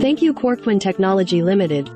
Thank you Quarktwin Technology Limited.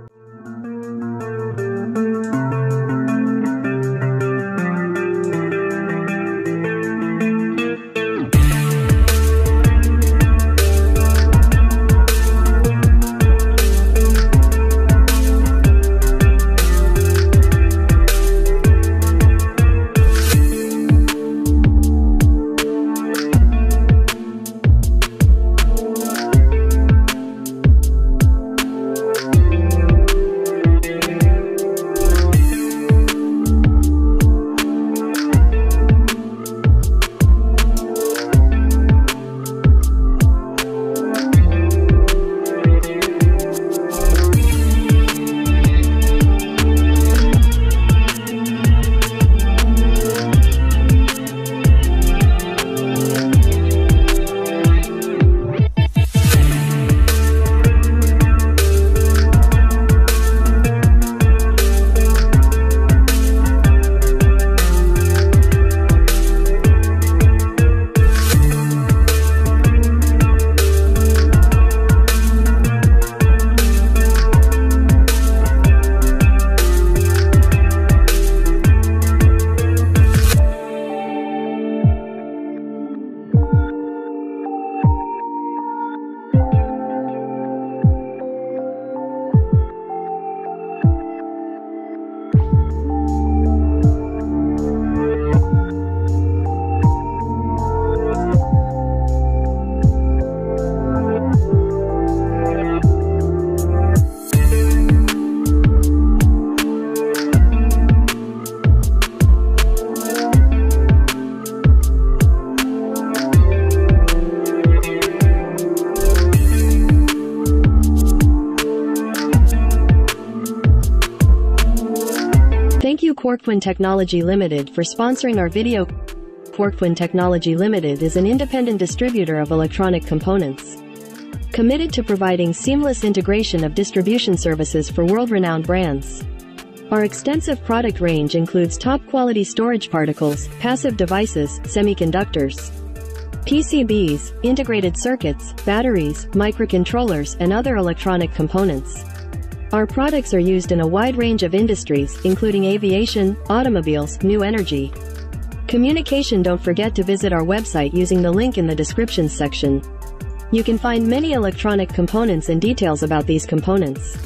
Quarktwin Technology Limited for sponsoring our video. Quarktwin Technology Limited is an independent distributor of electronic components. Committed to providing seamless integration of distribution services for world-renowned brands. Our extensive product range includes top-quality storage particles, passive devices, semiconductors, PCBs, integrated circuits, batteries, microcontrollers, and other electronic components. Our products are used in a wide range of industries, including aviation, automobiles, new energy. Communication don't forget to visit our website using the link in the description section. You can find many electronic components and details about these components.